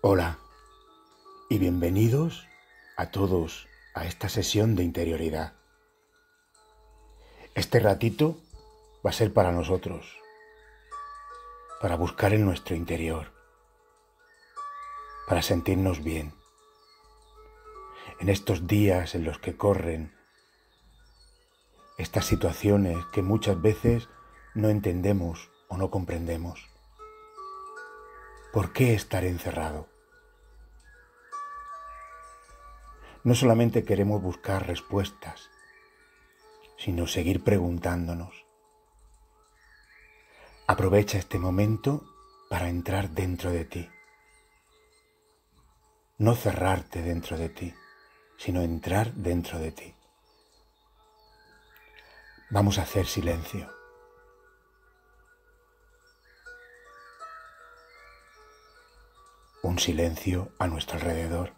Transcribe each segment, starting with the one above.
Hola y bienvenidos a todos a esta sesión de interioridad. Este ratito va a ser para nosotros, para buscar en nuestro interior, para sentirnos bien. En estos días en los que corren estas situaciones que muchas veces no entendemos o no comprendemos. ¿Por qué estar encerrado? No solamente queremos buscar respuestas, sino seguir preguntándonos. Aprovecha este momento para entrar dentro de ti. No cerrarte dentro de ti, sino entrar dentro de ti. Vamos a hacer silencio. Un silencio a nuestro alrededor.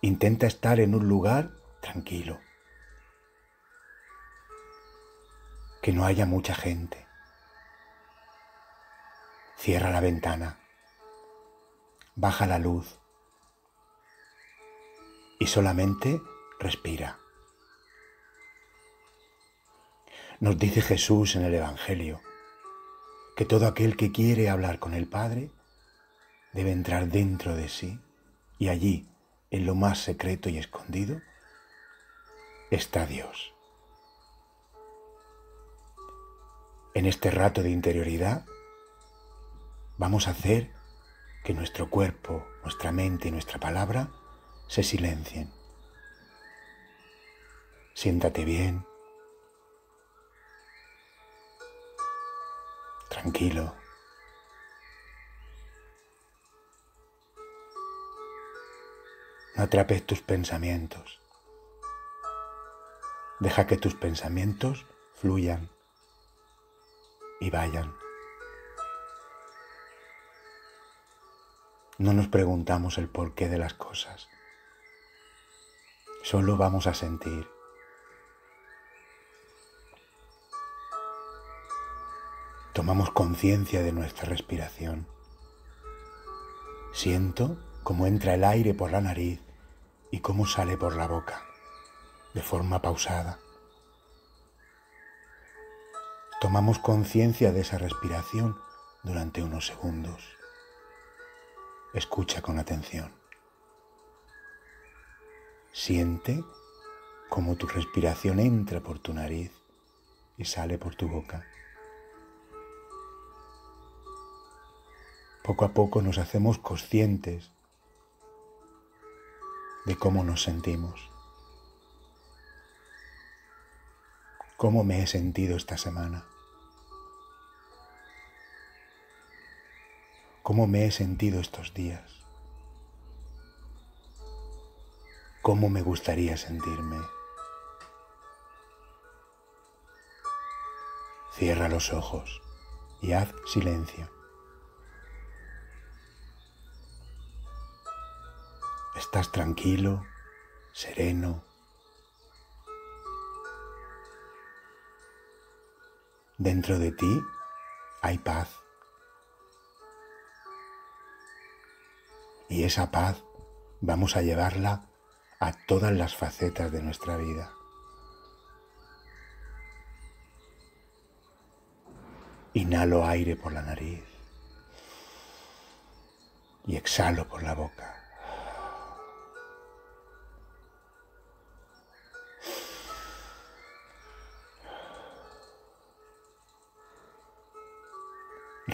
Intenta estar en un lugar tranquilo. Que no haya mucha gente. Cierra la ventana. Baja la luz. Y solamente respira. Nos dice Jesús en el Evangelio que todo aquel que quiere hablar con el Padre debe entrar dentro de sí y allí, en lo más secreto y escondido, está Dios. En este rato de interioridad vamos a hacer que nuestro cuerpo, nuestra mente y nuestra palabra se silencien. Siéntate bien, tranquilo. No atrapes tus pensamientos. Deja que tus pensamientos fluyan y vayan. No nos preguntamos el porqué de las cosas. Solo vamos a sentir. Tomamos conciencia de nuestra respiración. Siento cómo entra el aire por la nariz y cómo sale por la boca, de forma pausada. Tomamos conciencia de esa respiración durante unos segundos. Escucha con atención. Siente cómo tu respiración entra por tu nariz y sale por tu boca. Poco a poco nos hacemos conscientes de cómo nos sentimos, cómo me he sentido esta semana, cómo me he sentido estos días, cómo me gustaría sentirme. Cierra los ojos y haz silencio. Estás tranquilo, sereno. Dentro de ti hay paz. Y esa paz vamos a llevarla a todas las facetas de nuestra vida. Inhalo aire por la nariz y exhalo por la boca.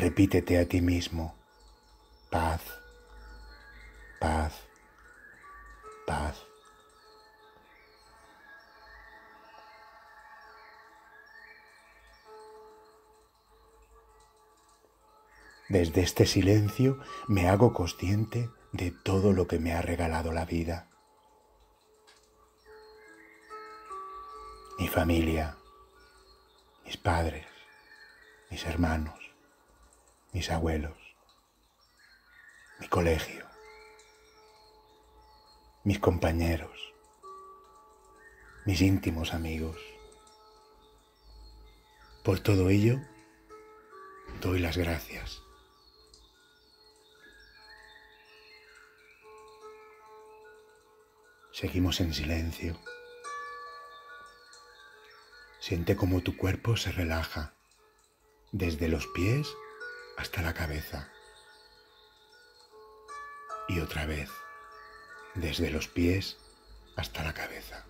Repítete a ti mismo, paz, paz, paz. Desde este silencio me hago consciente de todo lo que me ha regalado la vida. Mi familia, mis padres, mis hermanos, mis abuelos, mi colegio, mis compañeros, mis íntimos amigos. Por todo ello, doy las gracias. Seguimos en silencio. Siente como tu cuerpo se relaja desde los pies hasta la cabeza. Y otra vez, desde los pies hasta la cabeza.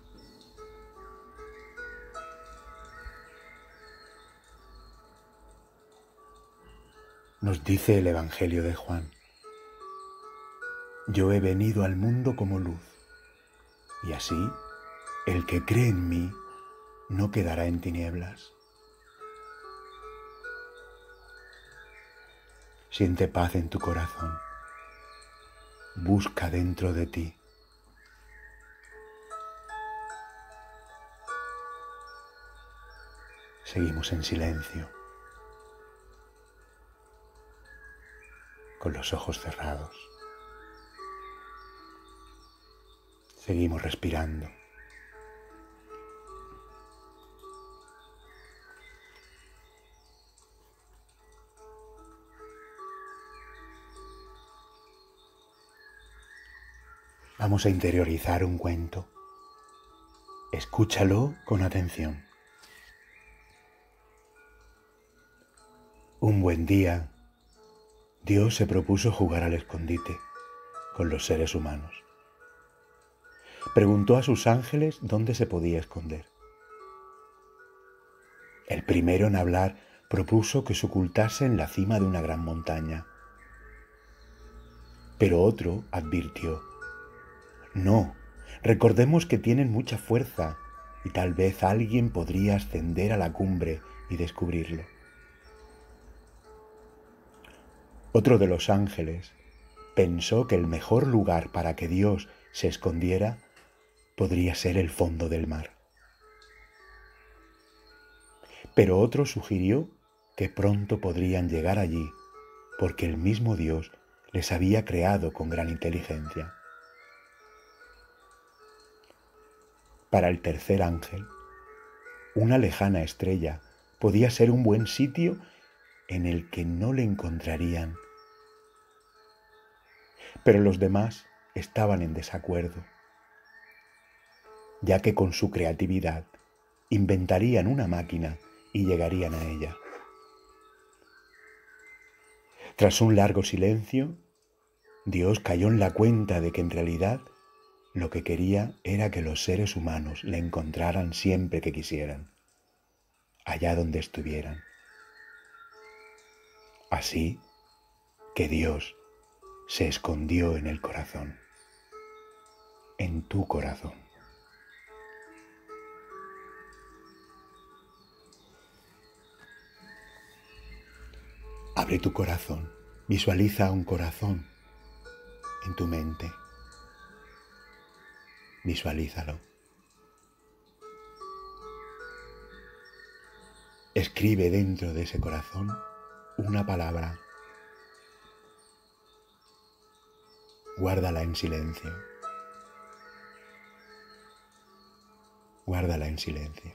Nos dice el Evangelio de Juan, yo he venido al mundo como luz, y así el que cree en mí no quedará en tinieblas. Siente paz en tu corazón. Busca dentro de ti. Seguimos en silencio, con los ojos cerrados. Seguimos respirando. Vamos a interiorizar un cuento. Escúchalo con atención. Un buen día, Dios se propuso jugar al escondite con los seres humanos. Preguntó a sus ángeles dónde se podía esconder. El primero en hablar propuso que se ocultase en la cima de una gran montaña. Pero otro advirtió, no, recordemos que tienen mucha fuerza y tal vez alguien podría ascender a la cumbre y descubrirlo. Otro de los ángeles pensó que el mejor lugar para que Dios se escondiera podría ser el fondo del mar. Pero otro sugirió que pronto podrían llegar allí porque el mismo Dios les había creado con gran inteligencia. Para el tercer ángel, una lejana estrella podía ser un buen sitio en el que no le encontrarían. Pero los demás estaban en desacuerdo, ya que con su creatividad inventarían una máquina y llegarían a ella. Tras un largo silencio, Dios cayó en la cuenta de que en realidad lo que quería era que los seres humanos le encontraran siempre que quisieran, allá donde estuvieran. Así que Dios se escondió en el corazón, en tu corazón. Abre tu corazón, visualiza un corazón en tu mente. Visualízalo. Escribe dentro de ese corazón una palabra. Guárdala en silencio. Guárdala en silencio.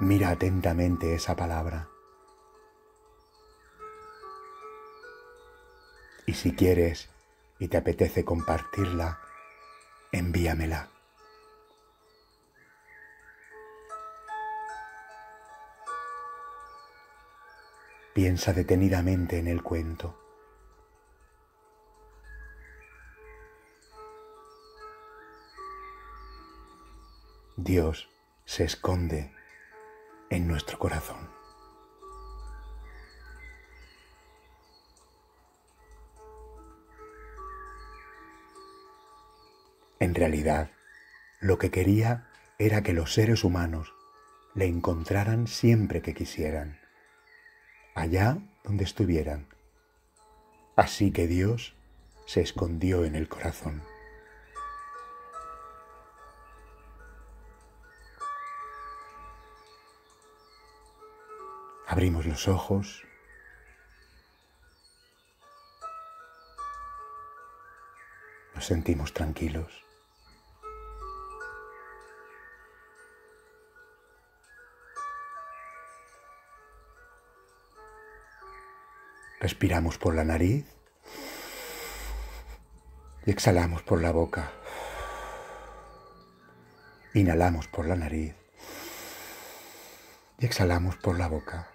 Mira atentamente esa palabra. Si quieres y te apetece compartirla, envíamela. Piensa detenidamente en el cuento. Dios se esconde en nuestro corazón. En realidad, lo que quería era que los seres humanos le encontraran siempre que quisieran, allá donde estuvieran. Así que Dios se escondió en el corazón. Abrimos los ojos. Sentimos tranquilos. Respiramos por la nariz y exhalamos por la boca. Inhalamos por la nariz y exhalamos por la boca.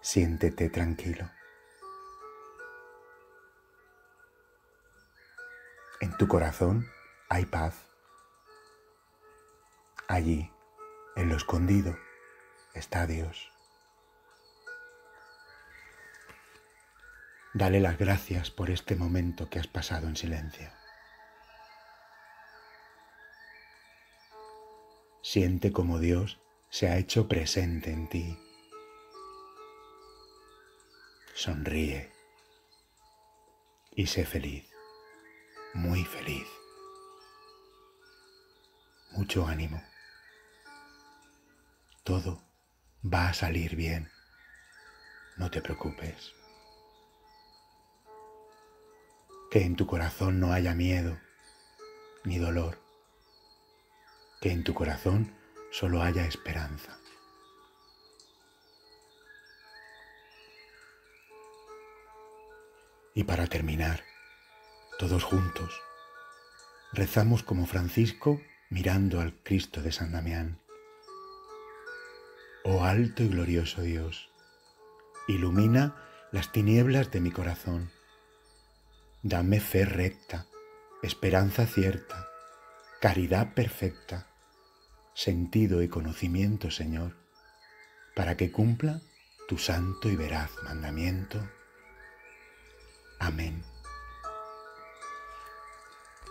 Siéntete tranquilo. En tu corazón hay paz. Allí, en lo escondido, está Dios. Dale las gracias por este momento que has pasado en silencio. Siente como Dios se ha hecho presente en ti. Sonríe y sé feliz, muy feliz. Mucho ánimo. Todo va a salir bien. No te preocupes. Que en tu corazón no haya miedo ni dolor. Que en tu corazón solo haya esperanza. Y para terminar, todos juntos, rezamos como Francisco mirando al Cristo de San Damián. Oh alto y glorioso Dios, ilumina las tinieblas de mi corazón Dame fe recta, esperanza cierta, caridad perfecta, sentido y conocimiento, Señor, para que cumpla tu santo y veraz mandamiento. Amén.